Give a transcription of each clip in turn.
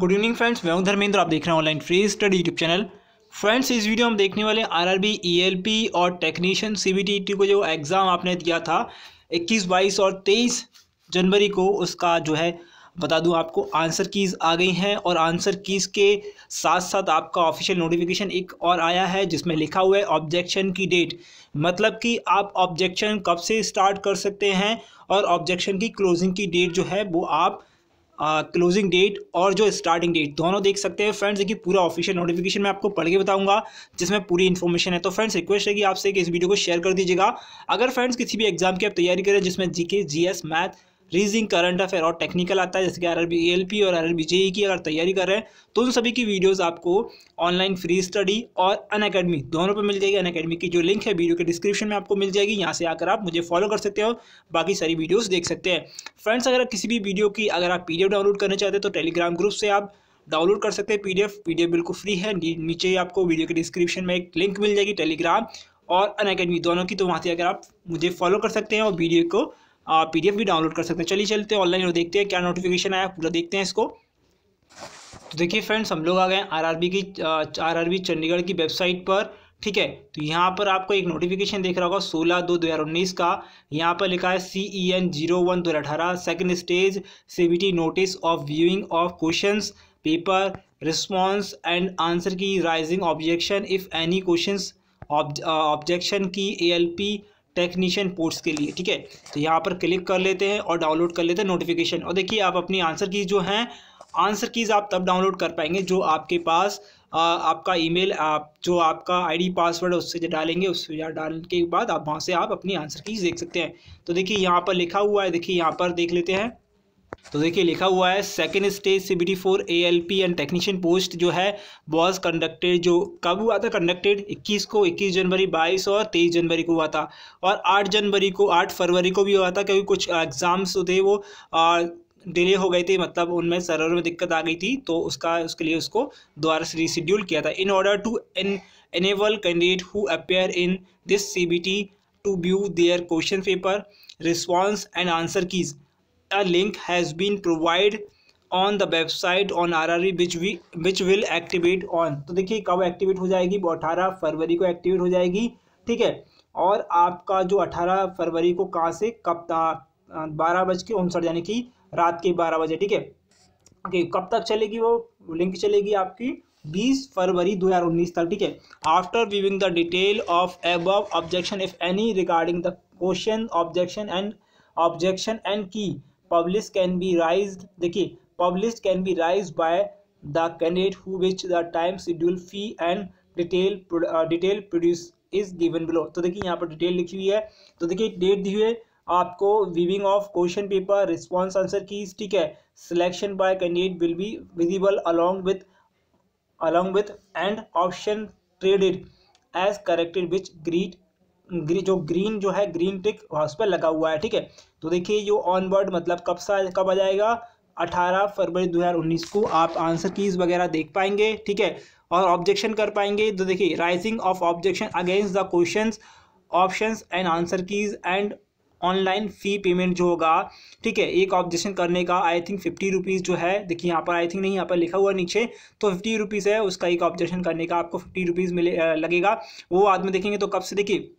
Good evening friends मैं हूँ धर्मेंद्र, आप देख रहे हैं online free study YouTube channel friends इस वीडियो हम देखने वाले आरआरबी ईएलपी e और टेक्नीशियन सीबीटी को जो एग्ज़ाम आपने दिया था 21 22 और 23 जनवरी को, उसका जो है, बता दूँ आपको आंसर कीज़ आ गई हैं और आंसर कीज़ के साथ साथ आपका ऑफिशियल नोटिफिकेशन एक और आया है जिसमें लिखा हुआ है ऑब्जेक्शन की डेट मतलब कि आप ऑब्जेक्शन कब से स्टार्ट कर सकते हैं और ऑब्जेक्शन की क्लोजिंग की डेट जो है, वो आप क्लोजिंग डेट और जो स्टार्टिंग डेट दोनों देख सकते हैं। फ्रेंड्स देखिए, पूरा ऑफिशियल नोटिफिकेशन मैं आपको पढ़ के बताऊँगा, जिसमें पूरी इन्फॉर्मेशन है। तो फ्रेंड्स रिक्वेस्ट है कि आपसे कि इस वीडियो को शेयर कर दीजिएगा। अगर फ्रेंड्स किसी भी एग्ज़ाम की आप तैयारी करें जिसमें GK GS math reasoning current affair और टेक्निकल आता है, जैसे कि आर आर और आर जेई की अगर तैयारी कर रहे हैं तो उन सभी की वीडियोस आपको ऑनलाइन फ्री स्टडी और अन अकेडमी दोनों पर मिल जाएगी। अन अकेडमी की जो लिंक है वीडियो के डिस्क्रिप्शन में आपको मिल जाएगी। यहाँ से आकर आप मुझे फॉलो कर सकते हो। बाकी सारी वीडियोज़ देख सकते हैं। फ्रेंड्स अगर किसी भी वीडियो की अगर आप पीडीएफ डाउनलोड करना चाहते हैं तो टेलीग्राम ग्रुप से आप डाउनलोड कर सकते हैं पीडीएफ पीडीएफ बिल्कुल फ्री है। नीचे आपको वीडियो के डिस्क्रिप्शन में एक लिंक मिल जाएगी टेलीग्राम और अन अकेडमी दोनों की। तो वहाँ से अगर आप मुझे फॉलो कर सकते हैं और वीडियो को पीडीएफ भी डाउनलोड कर सकते हैं। चलिए चलते हैं ऑनलाइन और देखते हैं क्या नोटिफिकेशन आया, पूरा देखते हैं इसको। तो देखिए फ्रेंड्स हम लोग आ गए आरआरबी की आरआरबी चंडीगढ़ की वेबसाइट पर, ठीक है? तो यहाँ पर आपको एक नोटिफिकेशन देख रहा होगा, सोलह दो दो हज़ार उन्नीस का। यहाँ पर लिखा है C E N zero one दो हज़ार अठारह second stage C B T notice of viewing of question paper response and answer key raising objection if any question objection की A L P technician posts के लिए ठीक है? तो यहाँ पर क्लिक कर लेते हैं और डाउनलोड कर लेते हैं नोटिफिकेशन और देखिए आप अपनी आंसर की जो हैं आंसर कीज़ आप तब डाउनलोड कर पाएँगे जो आपके पास आ, आपका ईमेल आप जो आपका आईडी पासवर्ड उससे जो डालेंगे उससे डालने के बाद आप वहाँ से आप अपनी आंसर कीज़ देख सकते हैं। तो देखिए यहाँ पर लिखा हुआ है देखिए यहाँ पर देख लेते हैं। तो देखिए, लिखा हुआ है second stage C B T for A L P and technician post जो है वॉज़ कंडक्टेड जो, कब हुआ था? कंडक्टेड 21 को 21 जनवरी 22 और 23 जनवरी को हुआ था। और 8 जनवरी को 8 फरवरी को भी हुआ था, क्योंकि कुछ एग्ज़ाम्स थे वो डिले हो गई थी मतलब उनमें सर्वर में दिक्कत आ गई थी तो उसका, उसके लिए उसको दोबारा से रिशेड्यूल किया था। In order to an enable candidate who appear in this C B T to view their question paper response and answer keys a link has been provided on the website on R R which we which will activate on तो देखिए कब activate हो जाएगी? वो अठारह फरवरी को activate हो जाएगी, ठीक है? और आपका जो अठारह फरवरी को कहाँ से? कब बारह बज के, उनसठ यानी कि रात के बारह बजे, ठीक है? ओके, कब तक चलेगी वो? लिंक चलेगी आपकी बीस फरवरी दो हज़ार उन्नीस तक, ठीक है? After viewing the detail of ab objection if any regarding the question objection and objection and key publish can be raise देखिए publish can be raise by the candidate who which the time schedule fee and detail detail produce is given below तो देखिए, यहाँ पर detail लिखी हुई है। तो देखिए डेट दी हुई है। आपको viewing of question paper response answer key ठीक है? Selection by candidate will be visible along with along with and option traded as corrected which greet जो ग्रीन जो है, ग्रीन टिक उस पर लगा हुआ है, ठीक है? तो देखिए जो ऑनवर्ड मतलब कब सा कब आ जाएगा? अठारह फरवरी 2019 को। आप आंसर कीज वगैरह देख पाएँगे, ठीक है? और ऑब्जेक्शन कर पाएँगे। तो देखिए raising of objection against the question option and answer keys and online fee payment जो होगा, ठीक है? एक ऑब्जेक्शन करने का आई थिंक फिफ्टी रुपीज़ जो है, देखिए यहाँ पर आई थिंक नहीं, यहाँ पर लिखा हुआ नीचे तो फिफ्टी रुपीज़ है, उसका एक ऑब्जेक्शन करने का आपको फिफ्टी रुपीज़ मिले लगेगा। वो बाद में देखेंगे तो कब से देखिए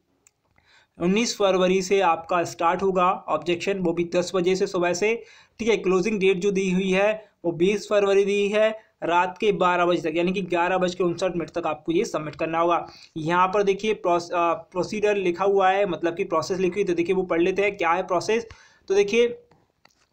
उन्नीस फरवरी से आपका स्टार्ट होगा। ऑब्जेक्शन वो भी दस बजे से सुबह से। ठीक है क्लोजिंग डेट जो दी हुई है, वो बीस फरवरी दी है, रात के बारह बजे तक, यानी कि ग्यारह बज के उनसठ मिनट तक आपको ये सबमिट करना होगा। यहाँ पर देखिए प्रोसीडर लिखा हुआ है मतलब कि प्रोसेस लिखी हुई तो देखिए वो पढ़ लेते हैं, क्या है प्रोसेस तो देखिए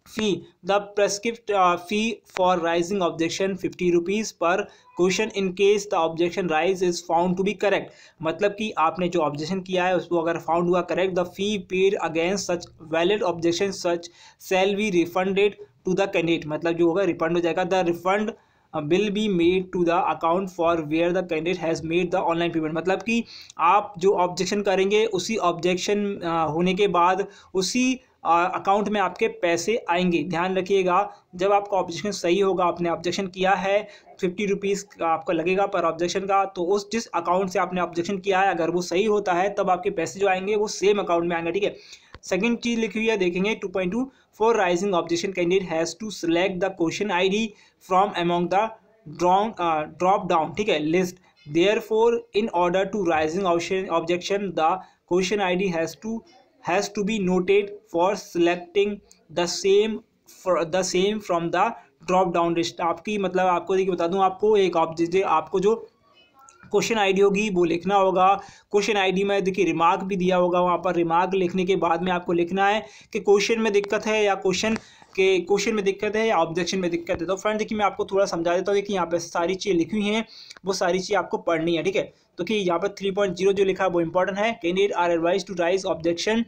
fee the prescript fee for raising objection fifty rupees per question in case the objection raise is found to be correct मतलब कि आपने जो ऑब्जेक्शन किया है उसको अगर फाउंड हुआ correct the fee paid against such valid objection such shall be refunded to the candidate मतलब जो होगा रिफंड हो जाएगा। The refund will be made to the account for where the candidate has made the online payment मतलब कि आप जो objection करेंगे उसी ऑब्जेक्शन uh, होने के बाद उसी अकाउंट में आपके पैसे आएँगे। ध्यान रखिएगा, जब आपका ऑब्जेक्शन सही होगा, आपने ऑब्जेक्शन किया है फिफ्टी रुपीज़ आपका लगेगा पर ऑब्जेक्शन का तो उस, जिस अकाउंट से आपने ऑब्जेक्शन किया है, अगर वो सही होता है, तब आपके पैसे जो आएँगे, वो सेम अकाउंट में आएँगे, ठीक है? सेकंड चीज़ लिखी हुई है, देखेंगे two point two for raising objection candidate has to select the question I D from among the drawn drop down ठीक है? List there for in order to raising objection the question I D has to has to be noted for selecting the same the same from the drop down list आपकी मतलब आपको देखिए बता दूँ, आपको एक ऑब्जेक्ट आपको जो क्वेश्चन आईडी होगी, वो लिखना होगा। क्वेश्चन आईडी में देखिए रिमार्क भी दिया होगा, वहाँ पर रिमार्क लिखने के बाद में आपको लिखना है कि क्वेश्चन में दिक्कत है या क्वेश्चन के, क्वेश्चन में दिक्कत है या ऑब्जेक्शन में दिक्कत है। तो फ्रेंड, देखिए मैं आपको थोड़ा समझा देता हूँ कि यहाँ पे सारी चीज़ें लिखी हुई हैं, वो सारी चीज़ आपको पढ़नी है, ठीक है? तो कि यहाँ पर थ्री पॉइंट ज़ीरो जो लिखा है, वो इंपॉर्टेंट है। Candidate are advise to raise objection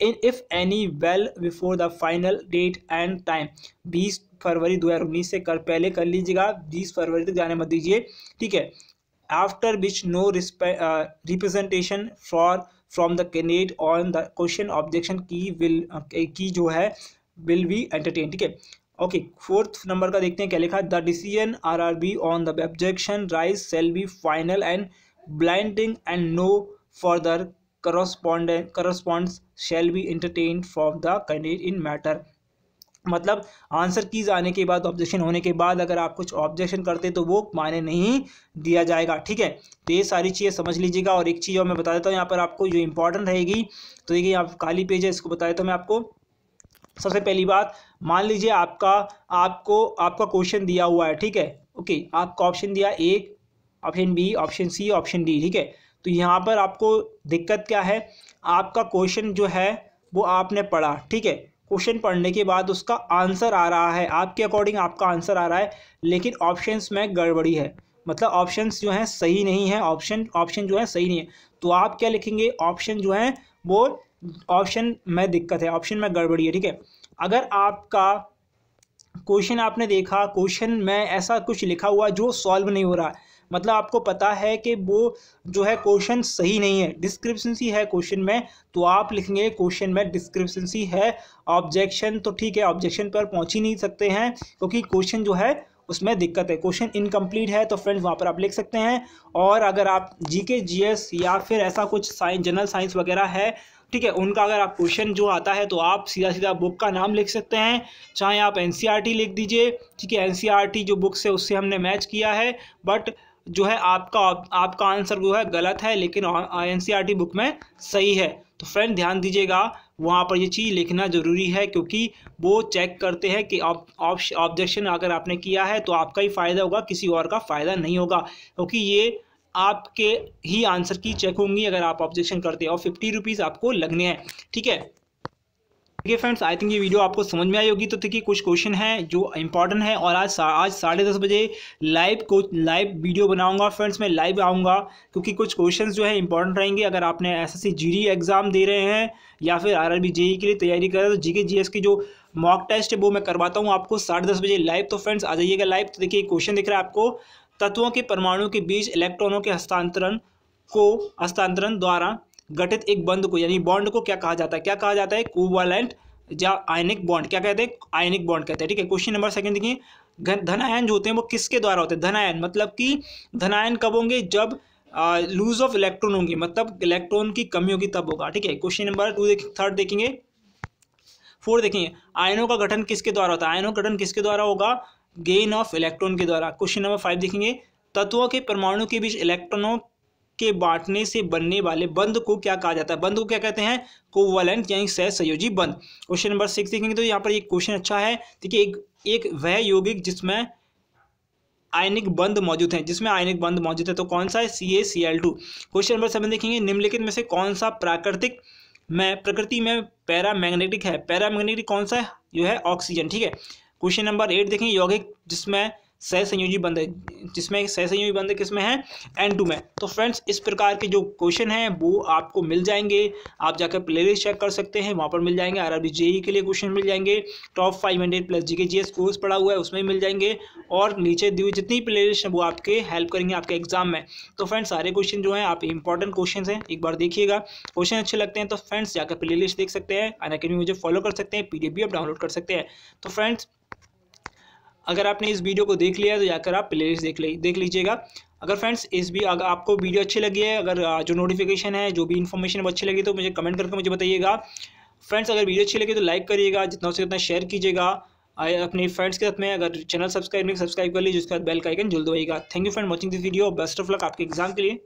in if any well before the final date and time बीस फरवरी दो हज़ार उन्नीस से कर, पहले कर लीजिएगा, बीस फरवरी तक जाने मत दीजिए, ठीक है? After which no representation for from the candidate on the question objection key will key जो है विल बी एंटरटेन ठीक है? ओके फोर्थ नंबर का देखते हैं क्या लिखा? The decision R R B on the objection raise shall be final and blinding and no further correspondent, corresponds shall be entertained from the candidate in matter. मतलब answer keys आने के बाद, objection होने के बाद अगर आप कुछ ऑब्जेक्शन करते तो वो माने नहीं दिया जाएगा, ठीक है? तो ये सारी चीज़ें समझ लीजिएगा और एक चीज़ और मैं बता देता हूँ, यहाँ पर आपको जो इंपॉर्टेंट रहेगी तो देखिए आप काली पेज है, इसको बता देता हूँ मैं आपको सबसे पहली बात, मान लीजिए आपका, आपको, आपका क्वेश्चन दिया हुआ है, ठीक है? ओके, आपका ऑप्शन दिया एक option B option C option D ठीक है? तो यहाँ पर आपको दिक्कत क्या है? आपका क्वेश्चन जो है, वो आपने पढ़ा, ठीक है? क्वेश्चन पढ़ने के बाद उसका आंसर आ रहा है। आपके अकॉर्डिंग आपका आंसर आ रहा है, लेकिन ऑप्शंस में गड़बड़ी है। मतलब ऑप्शंस जो हैं सही नहीं है, ऑप्शन ऑप्शन जो है सही नहीं है। तो आप क्या लिखेंगे? ऑप्शन जो है, वो ऑप्शन में दिक्कत है, ऑप्शन में गड़बड़ी है, ठीक है? अगर आपका क्वेश्चन आपने देखा, क्वेश्चन में ऐसा कुछ लिखा हुआ जो सॉल्व नहीं हो रहा मतलब आपको पता है कि वो जो है क्वेश्चन सही नहीं है। डिस्क्रिप्शंसी है क्वेश्चन में तो आप लिखेंगे क्वेश्चन में डिस्क्रिप्शंसी है, ऑब्जेक्शन तो ठीक है, ऑब्जेक्शन पर पहुँच ही नहीं सकते हैं, क्योंकि क्वेश्चन जो है उसमें दिक्कत है। क्वेश्चन इनकम्प्लीट है तो फ्रेंड्स वहाँ पर आप लिख सकते हैं, और अगर आप जी के जी एस या फिर ऐसा कुछ साइंस जनरल साइंस वगैरह है, ठीक है, उनका अगर आप क्वेश्चन जो आता है तो आप सीधा सीधा बुक का नाम लिख सकते हैं, चाहे आप एन लिख दीजिए, ठीक है एन जो बुक्स है उससे हमने मैच किया है, बट जो है आपका आपका आंसर जो है गलत है, लेकिन एन बुक में सही है। तो फ्रेंड, ध्यान दीजिएगा, वहाँ पर ये चीज़ लिखना ज़रूरी है, क्योंकि वो चेक करते हैं कि ऑब्जेक्शन अगर आपने किया है तो आपका ही फ़ायदा होगा, किसी और का फ़ायदा नहीं होगा। क्योंकि ये आपके ही आंसर की चेक होंगी अगर आप ऑब्जेक्शन करते हैं, और फिफ्टी रुपीज़ आपको लगने हैं, ठीक है? देखिए फ्रेंड्स आई थिंक ये वीडियो आपको समझ में आई होगी। तो देखिए, कुछ क्वेश्चन है जो इंपॉर्टेंट है और आज आज साढ़े दस बजे लाइव को लाइव वीडियो बनाऊँगा फ्रेंड्स मैं लाइव आऊँगा, क्योंकि कुछ क्वेश्चंस जो है इंपॉर्टेंट रहेंगे। अगर आपने एस सी एग्ज़ाम दे रहे हैं या फिर आर आर बी के लिए तैयारी कर रहे हैं तो जी के जी की जो मॉक टेस्ट है, वो मैं करवाता हूँ आपको साढ़े दस बजे लाइव तो फ्रेंड्स आ जाइएगा लाइव तो देखिए क्वेश्चन दिख रहा है आपको। तत्वों के परमाणु के बीच इलेक्ट्रॉनों के हस्तांतरण को, हस्तांतरण द्वारा गठित एक बंद को, यानी बॉन्ड को क्या कहा जाता है? क्या कहा जाता है? कोवालेंट या आयनिक बॉन्ड। क्या कहते हैं? आयनिक बॉन्ड कहते हैं, ठीक है? क्वेश्चन नंबर सेकंड देखिए धनायन जो होते हैं वो किसके द्वारा होते हैं? धनायन मतलब कि धनायन कब होंगे? जब लूज ऑफ़ इलेक्ट्रॉन होंगे मतलब इलेक्ट्रॉन की कमी होगी तब होगा, ठीक है? क्वेश्चन नंबर टू देख, थर्ड देखेंगे। फोर देखेंगे। आयनों का गठन किसके द्वारा होता है? आयनों का गठन किसके द्वारा होगा? गेन ऑफ़ इलेक्ट्रॉन के द्वारा। क्वेश्चन नंबर फाइव देखेंगे। तत्वों के परमाणु के बीच इलेक्ट्रॉनों के बांटने से बनने वाले बंद को क्या कहा जाता है? बंद को क्या कहते हैं? कोवलेंट यानी सह संयोजी बंद। क्वेश्चन नंबर सिक्स देखेंगे तो यहाँ पर एक क्वेश्चन अच्छा है। देखिए, एक एक वह यौगिक जिसमें आयनिक बंद मौजूद है, जिसमें आयनिक बंद मौजूद है तो कौन सा है? C A C L two question number seven देखेंगे, निम्नलिखित में से कौन सा प्राकृतिक में, प्रकृति में पैरामैग्नेटिक है? पैरामैग्नेटिक कौन सा है? जो है ऑक्सीजन, ठीक है? क्वेश्चन नंबर एट देखेंगे, यौगिक जिसमें सहसंयोजी बंद है जिसमें सहसंयोजी बंद किसमें है? एन टू में। तो फ्रेंड्स इस प्रकार के जो क्वेश्चन हैं, वो आपको मिल जाएँगे। आप जाकर प्लेलिस्ट चेक कर सकते हैं, वहाँ पर मिल जाएँगे। आर आर जेई के लिए क्वेश्चन मिल जाएँगे। Top five hundred plus G K G S course पड़ा हुआ है, उसमें मिल जाएँगे। और नीचे दी हुई जितनी प्ले लिस्ट है, वो आपके हेल्प करेंगे आपके एग्ज़ाम में। तो फ्रेंड्स सारे क्वेश्चन जो हैं, आप इंपॉर्टेंट क्वेश्चन हैं, एक बार देखिएगा। क्वेश्चन अच्छे लगते हैं तो फ्रेंड्स जाकर प्ले लिस्ट देख सकते हैं। अन मुझे फॉलो कर सकते हैं पी भी आप डाउनलोड कर सकते हैं। तो फ्रेंड्स अगर आपने इस वीडियो को देख लिया तो जाकर आप प्ले देख ले, देख लीजिएगा। अगर फ्रेंड्स, इस भी अगर आपको वीडियो अच्छी लगी है, अगर जो नोटिफिकेशन है, जो भी इन्फॉर्मेशन वो अच्छी लगी तो मुझे कमेंट करके मुझे बताइएगा। फ्रेंड्स, अगर वीडियो अच्छी लगी तो लाइक करिएगा, जितना सके उतना शेयर कीजिएगा। अपने फ्रेंड्स के साथ में अगर चैनल सब्सक्राइब नहीं सब्सक्राइब कर लीजिए, उसके बाद बेल का आइकन जल्द होएगा thank you friend watching this video best of luck आपके एग्ज़ाम के लिए।